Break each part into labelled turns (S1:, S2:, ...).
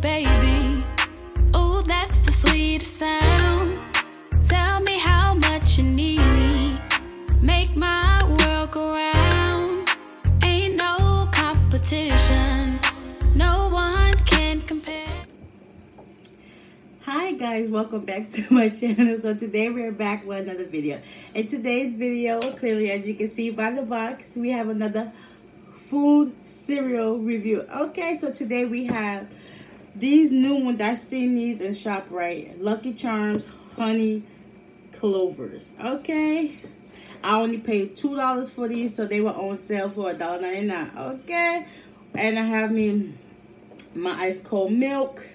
S1: baby. Oh, that's the sweetest sound. Tell me how much you need me. Make my world go round. Ain't no competition. No one can compare.
S2: Hi guys, welcome back to my channel. So today we're back with another video. In today's video, clearly as you can see by the box, we have another food cereal review. Okay, so today we have these new ones. I seen these in ShopRite. Lucky Charms Honey Clovers. Okay. I only paid two dollars for these, so they were on sale for a dollar ninety nine. Okay. And I have me my ice cold milk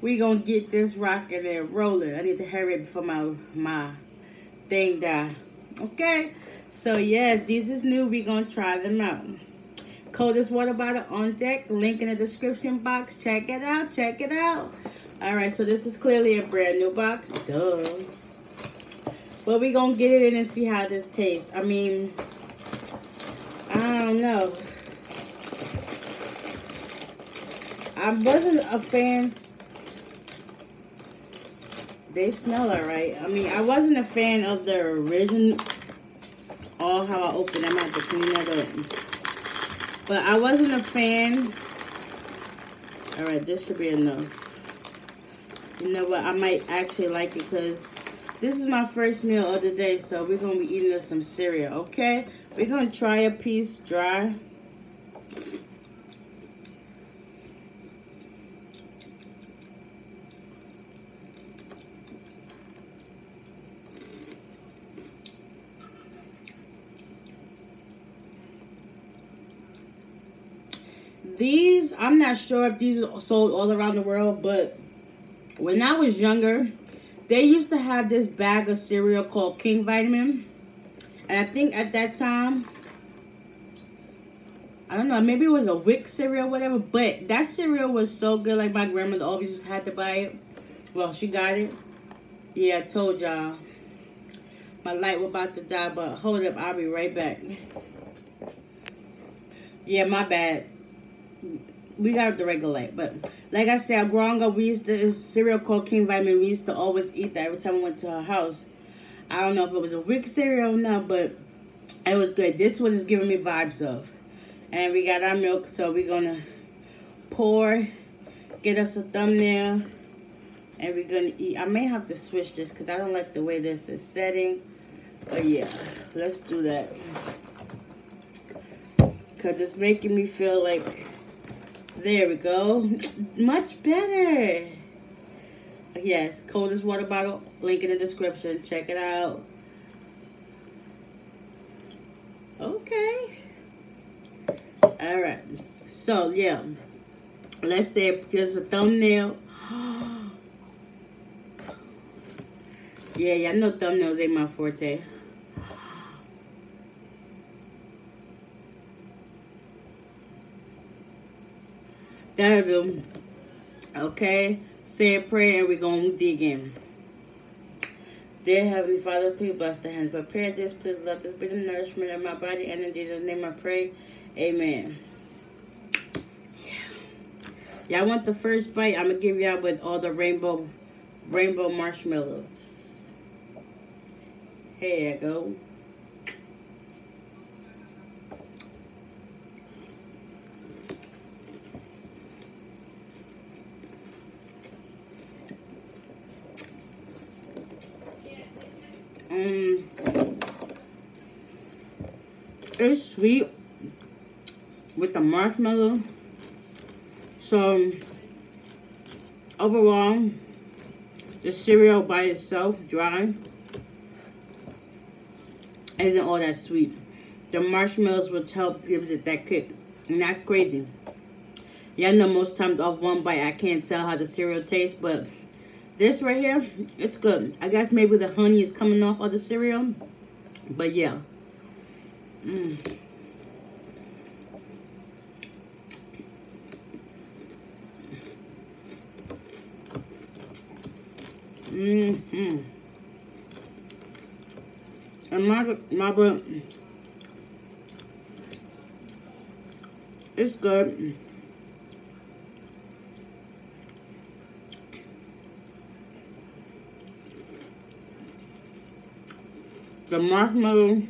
S2: we gonna get this rocking and rolling. I need to hurry up before my my thing die. Okay, so yes, this is new. We gonna try them out. Coldest water bottle on deck. Link in the description box. Check it out. Check it out. All right, so this is clearly a brand new box. Duh. But we gonna get it in and see how this tastes. I mean, I don't know. I wasn't a fan they smell alright. I mean, I wasn't a fan of the original. All how I open them. I have to clean that up. But I wasn't a fan. Alright, this should be enough. You know what? I might actually like it because this is my first meal of the day. So we're going to be eating some cereal, okay? We're going to try a piece dry. These, I'm not sure if these are sold all around the world, but when I was younger, they used to have this bag of cereal called King Vitamin. And I think at that time, I don't know, maybe it was a WIC cereal whatever, but that cereal was so good. Like my grandmother always just had to buy it. Well, she got it. Yeah, I told y'all. My light was about to die, but hold up, I'll be right back. Yeah, my bad we got the regular light. But like I said, growing up, we used to cereal called King Vitamin. We used to always eat that every time we went to her house. I don't know if it was a WIC cereal or not, but it was good. This one is giving me vibes of. And we got our milk, so we're gonna pour, get us a thumbnail, and we're gonna eat. I may have to switch this because I don't like the way this is setting. But yeah, let's do that. Because it's making me feel like there we go. Much better. Yes, coldest water bottle. Link in the description. Check it out. Okay. All right. So, yeah. Let's say here's a thumbnail. yeah, yeah, I know thumbnails ain't my forte. That'll. Okay? Say a prayer and we're going to dig in. Dear Heavenly Father, please bless the hands. Prepare this. Please let this be the nourishment of my body. And in Jesus' name I pray. Amen. Yeah. Y'all want the first bite? I'm going to give y'all with all the rainbow rainbow marshmallows. Here you go. It's sweet with the marshmallow. So, overall, the cereal by itself, dry, isn't all that sweet. The marshmallows will help gives it that kick. And that's crazy. Y'all know most times off one bite, I can't tell how the cereal tastes, but this right here, it's good. I guess maybe the honey is coming off of the cereal. But yeah. Mm. Mm hmm And my, my book, it's good. The marshmallow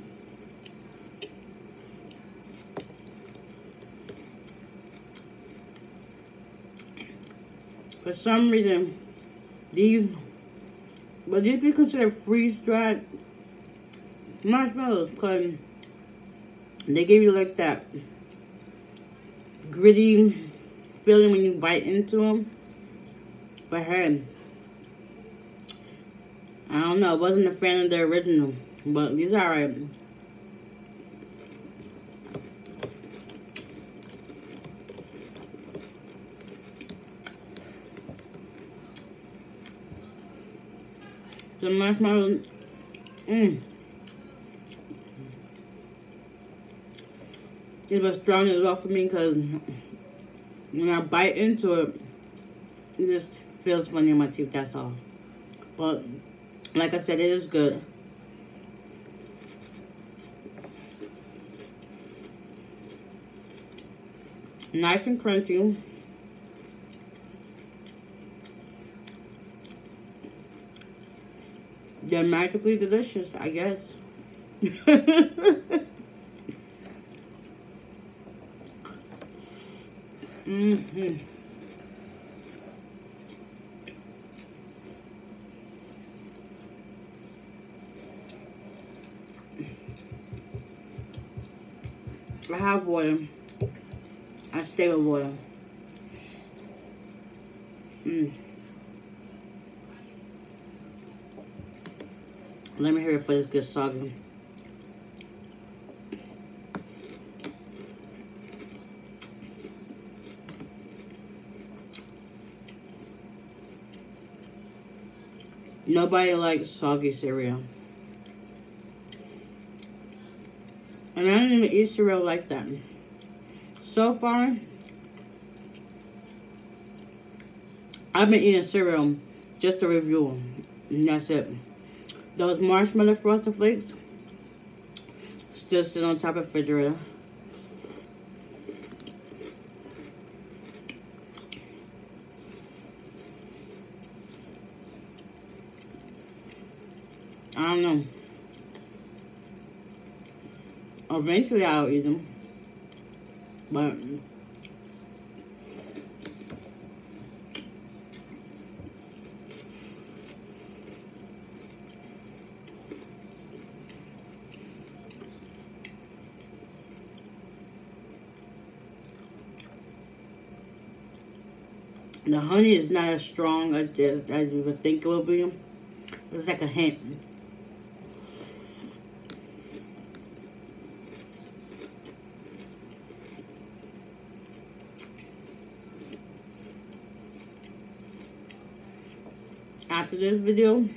S2: for some reason these but these be considered freeze dried marshmallows because they give you like that gritty feeling when you bite into them but hey I don't know. I wasn't a fan of the original, but these are alright. The marshmallow, mmm. It was strong as well for me because when I bite into it, it just feels funny in my teeth, that's all. But like I said, it is good. Nice and crunchy. They're magically delicious, I guess. mm-hmm. I have water. I stay with water. Mm. Let me hear it for this good soggy. Nobody likes soggy cereal. And I don't even eat cereal like that. So far, I've been eating cereal just to review And that's it. Those marshmallow frosted flakes still sit on top of the refrigerator. I don't know. Eventually I'll eat them. But The honey is not as strong as, you would think it would be. It's like a hint. after this video,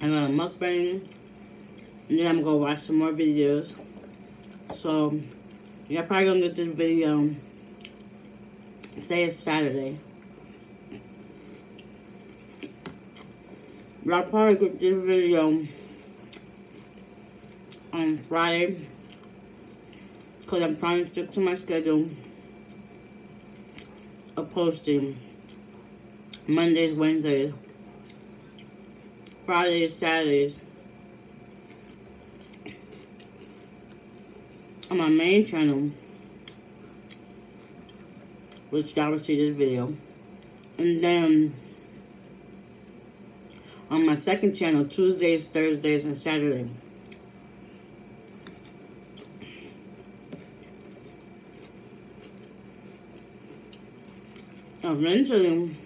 S2: I'm gonna mukbang, and then I'm gonna watch some more videos. So, you're probably gonna get this video. Today is Saturday. Y'all probably get this video on Friday because I'm trying to stick to my schedule of posting Mondays, Wednesdays, Fridays, Saturdays on my main channel, which y'all will see this video, and then on my second channel, Tuesdays, Thursdays, and Saturdays. eventually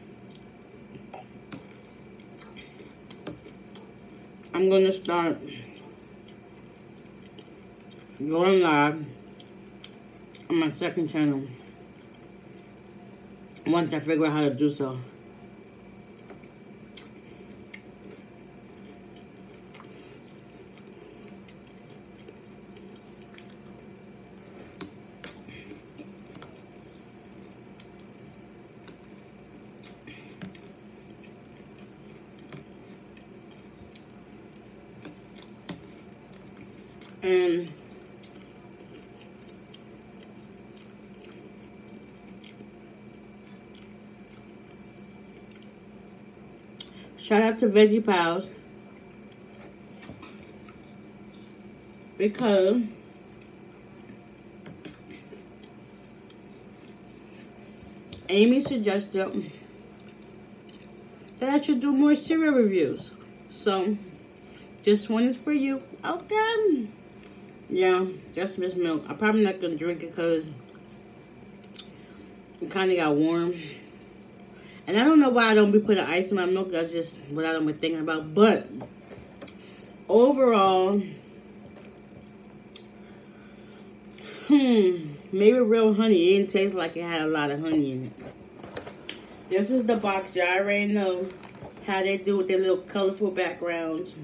S2: I'm going to start going live on my second channel once I figure out how to do so. And shout out to Veggie Pals. Because Amy suggested that I should do more cereal reviews. So, this one is for you. Okay. Yeah, that's Miss Milk. I'm probably not going to drink it because it kind of got warm. And I don't know why I don't be putting ice in my milk. That's just what I don't be thinking about. But, overall, hmm, maybe real honey. It didn't taste like it had a lot of honey in it. This is the box. Y'all already know how they do with their little colorful backgrounds.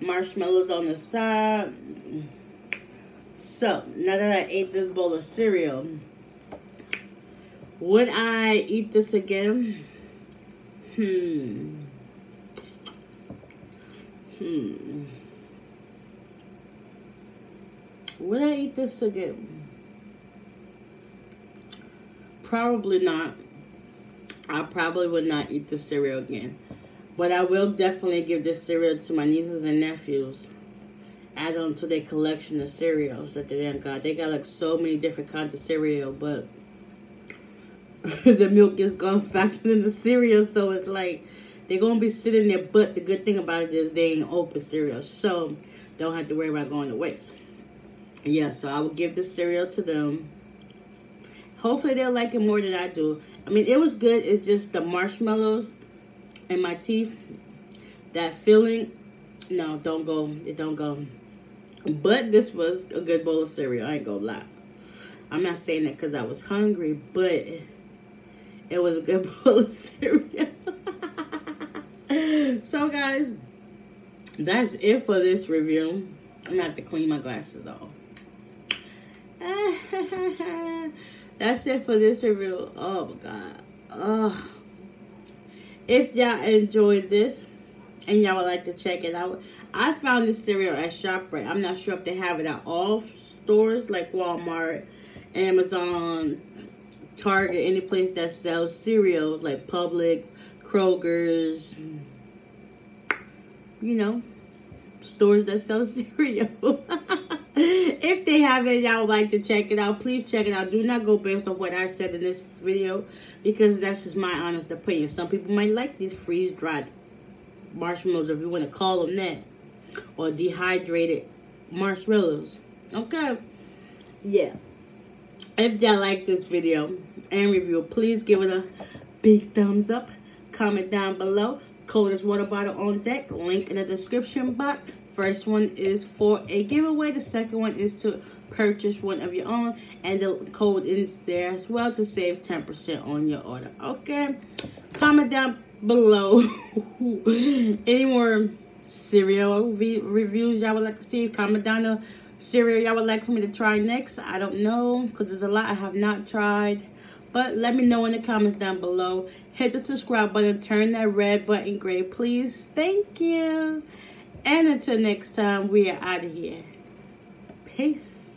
S2: Marshmallows on the side. So, now that I ate this bowl of cereal, would I eat this again? Hmm. Hmm. Would I eat this again? Probably not. I probably would not eat the cereal again. But I will definitely give this cereal to my nieces and nephews. Add on to their collection of cereals that they got. They got like so many different kinds of cereal, but the milk is gone faster than the cereal, so it's like they're gonna be sitting there. But the good thing about it is they ain't open cereal, so don't have to worry about going to waste. Yeah, so I will give this cereal to them. Hopefully they'll like it more than I do. I mean, it was good. It's just the marshmallows in my teeth. That feeling, no, don't go. It don't go. But this was a good bowl of cereal. I ain't gonna lie. I'm not saying that because I was hungry, but it was a good bowl of cereal. so, guys, that's it for this review. I'm gonna have to clean my glasses off. That's it for this review. Oh my god. Oh. If y'all enjoyed this and y'all would like to check it out, I found this cereal at ShopRite. I'm not sure if they have it at all stores like Walmart, Amazon, Target, any place that sells cereals like Publix, Kroger's, you know, stores that sell cereal. if they have it, y'all would like to check it out, please check it out. Do not go based on what I said in this video because that's just my honest opinion. Some people might like these freeze-dried marshmallows, if you want to call them that, or dehydrated marshmallows. Okay? Yeah. If y'all like this video and review, please give it a big thumbs up. Comment down below. Coldest water bottle on deck. Link in the description box. First one is for a giveaway. The second one is to purchase one of your own. And the code is there as well to save 10% on your order. Okay? Comment down below any more cereal reviews y'all would like to see. Comment down the cereal y'all would like for me to try next. I don't know because there's a lot I have not tried. But let me know in the comments down below. Hit the subscribe button. Turn that red button gray, please. Thank you. And until next time, we are out of here. Peace.